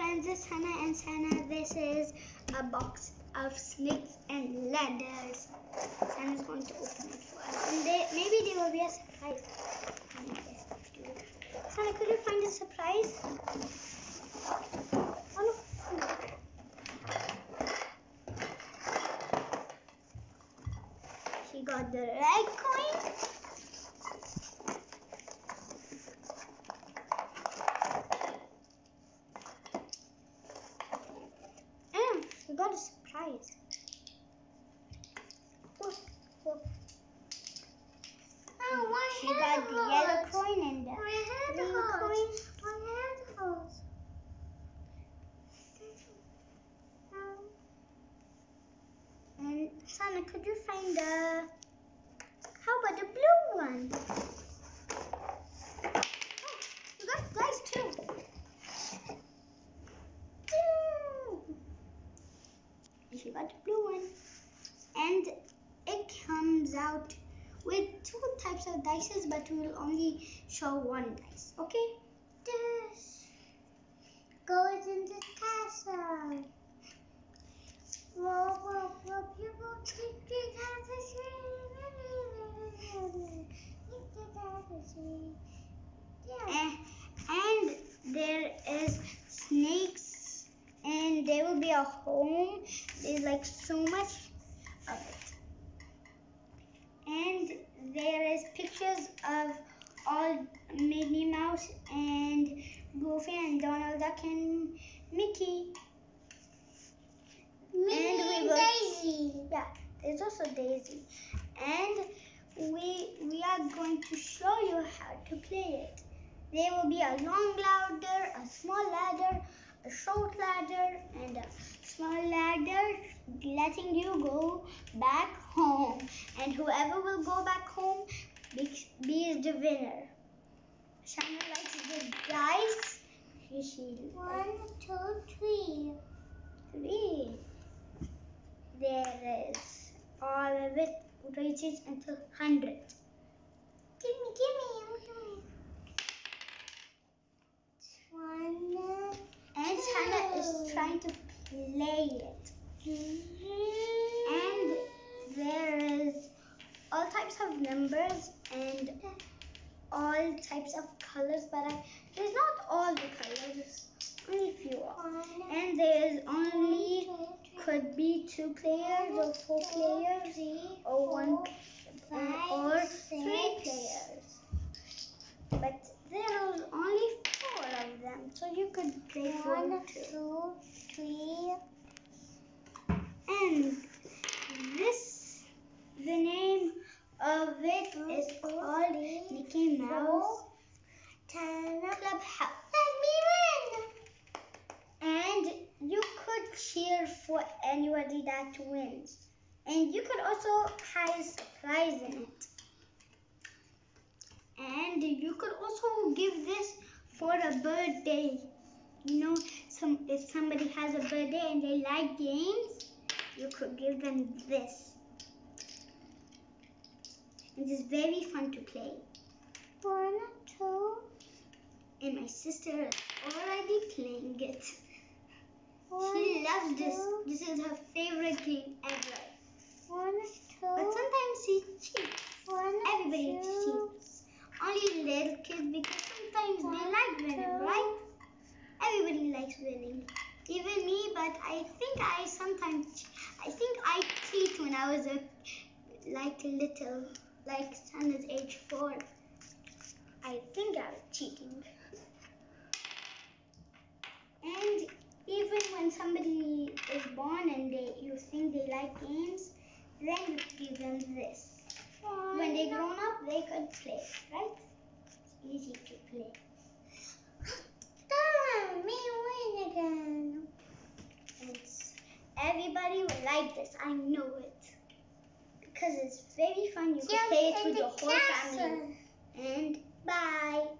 friends, it's Hannah and Sana. This is a box of snakes and ladders. Sana's going to open it for us. And they, maybe there will be a surprise. Sana, could you find a surprise? Oh, no. She got the red coin. And we got a surprise. Oh, oh. Oh, my She got the yellow head coin and the My head green hurts. coin. My head hurts. And Sana, could you find the? How about the blue one? Oh, you got dice too. She got the blue one, and it comes out with two types of dices, but we'll only show one dice. Okay? This goes in the castle. Whoa, and, there is snakes and there will be a home. There's like so much of it. And there is pictures of all Minnie Mouse and Goofy and Donald Duck and Mickey Minnie we and will- Daisy. yeah there's also Daisy and we we are going to show you how to play it there will be a long ladder a small ladder a short ladder and a small ladder letting you go back home and whoever will go back home be, be the winner Sana likes the dice she, she One, two, three. three. There is all of it reaches until hundred. Give me, give me. One. And Hannah is trying to play it. And there is all types of numbers and all types of colors, but I, there's not all the colors, only few. And there is only could be two players or four players or one five, or six. three players. But there are only four of them, so you could play four One, two, three. And this, the name of it is called Mickey Mouse Clubhouse. Let me win. And you could cheer for anybody that wins. And you could also have a surprise in it. And you could also give this for a birthday. You know, some if somebody has a birthday and they like games, you could give them this. It is very fun to play. One, two, And my sister is already playing it. one, She loves this. This is her favorite game ever. One, But two, sometimes she cheats. one, Everybody two, cheats. Only little kids because sometimes they one, like winning, two. right? Everybody likes winning. Even me, but I think I sometimes, I think I cheat when I was a, like a little, like Sandra's age four. I think I was cheating. And even when somebody is born and they, you think they like games, then you give them this. When they grown up, they could play, right? It's easy to play. Darn, me win again. It's, everybody will like this. I know it. Because it's very fun. You can play it with your whole castle. family. And bye.